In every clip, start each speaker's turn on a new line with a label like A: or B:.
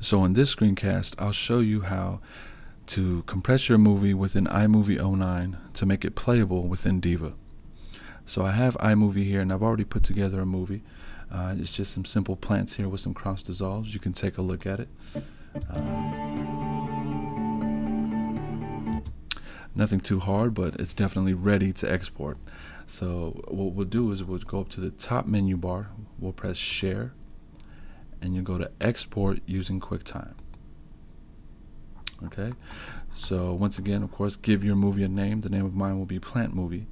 A: So in this screencast, I'll show you how to compress your movie within iMovie 09 to make it playable within Diva. So I have iMovie here and I've already put together a movie. Uh, it's just some simple plants here with some cross dissolves. You can take a look at it. Um, nothing too hard, but it's definitely ready to export. So what we'll do is we'll go up to the top menu bar. We'll press share and you go to export using QuickTime. Okay, so once again, of course, give your movie a name. The name of mine will be Plant Movie,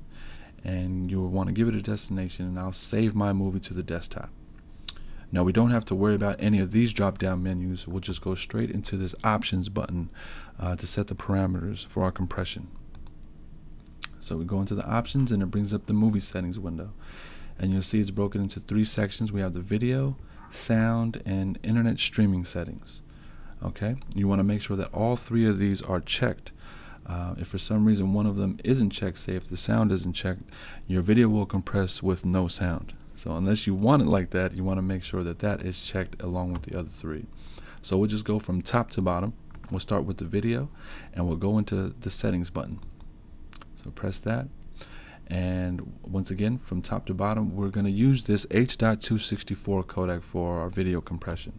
A: and you'll want to give it a destination, and I'll save my movie to the desktop. Now, we don't have to worry about any of these drop down menus. We'll just go straight into this options button uh, to set the parameters for our compression. So we go into the options, and it brings up the movie settings window. And you'll see it's broken into three sections. We have the video, sound, and internet streaming settings. Okay, you want to make sure that all three of these are checked. Uh, if for some reason one of them isn't checked, say if the sound isn't checked, your video will compress with no sound. So unless you want it like that, you want to make sure that that is checked along with the other three. So we'll just go from top to bottom. We'll start with the video and we'll go into the settings button. So press that and once again from top to bottom we're going to use this H.264 codec for our video compression.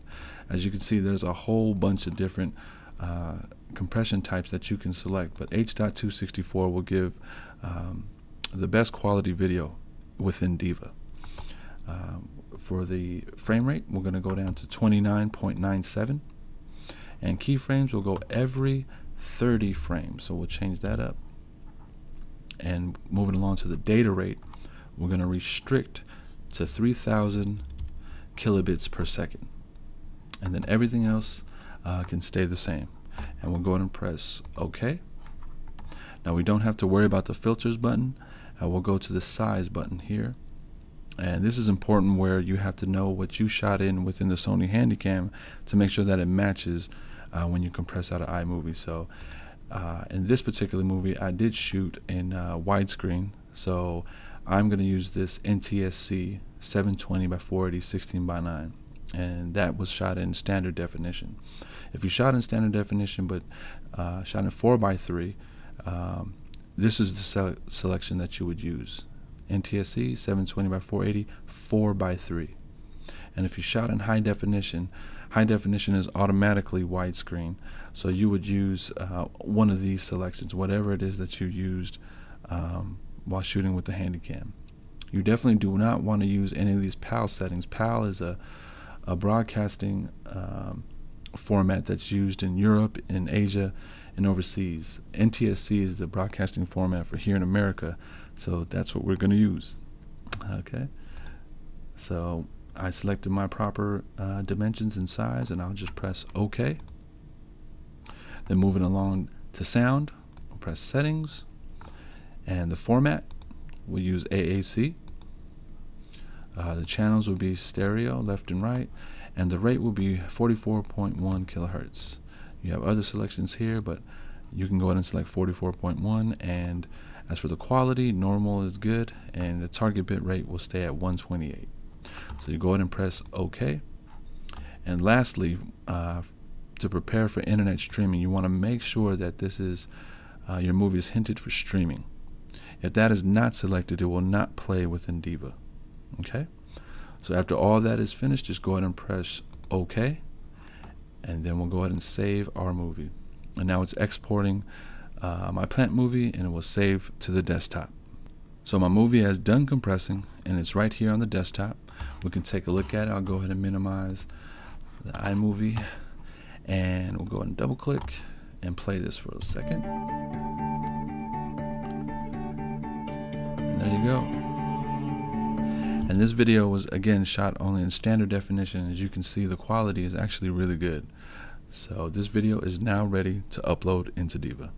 A: As you can see there's a whole bunch of different uh, compression types that you can select but H.264 will give um, the best quality video within Diva. Um, for the frame rate we're going to go down to 29.97 and keyframes will go every 30 frames. So we'll change that up and moving along to the data rate, we're going to restrict to 3000 kilobits per second. And then everything else uh, can stay the same. And we'll go ahead and press OK. Now we don't have to worry about the filters button. Uh, we'll go to the size button here. And this is important where you have to know what you shot in within the Sony Handycam to make sure that it matches uh, when you compress out of iMovie. So uh, in this particular movie, I did shoot in uh, widescreen, so I'm going to use this NTSC 720 by 480 16 by 9, and that was shot in standard definition. If you shot in standard definition but uh, shot in 4 by 3, um, this is the se selection that you would use. NTSC 720 by 480 4 by 3. And if you shot in high definition, high definition is automatically widescreen. So you would use uh, one of these selections, whatever it is that you used um, while shooting with the Handycam. You definitely do not want to use any of these PAL settings. PAL is a, a broadcasting um, format that's used in Europe, in Asia, and overseas. NTSC is the broadcasting format for here in America, so that's what we're going to use. Okay, so I selected my proper uh, dimensions and size and I'll just press OK. Then moving along to sound, we'll press settings and the format, we'll use AAC. Uh, the channels will be stereo, left and right, and the rate will be 44.1 kilohertz. You have other selections here, but you can go ahead and select 44.1 and as for the quality, normal is good and the target bit rate will stay at 128. So you go ahead and press OK. And lastly, uh, to prepare for internet streaming, you want to make sure that this is uh, your movie is hinted for streaming. If that is not selected, it will not play within Diva. Okay? So after all that is finished, just go ahead and press OK. And then we'll go ahead and save our movie. And now it's exporting uh, my plant movie and it will save to the desktop. So my movie has done compressing and it's right here on the desktop. We can take a look at it. I'll go ahead and minimize the iMovie and we'll go ahead and double click and play this for a second. And there you go. And this video was again shot only in standard definition. As you can see, the quality is actually really good. So this video is now ready to upload into Diva.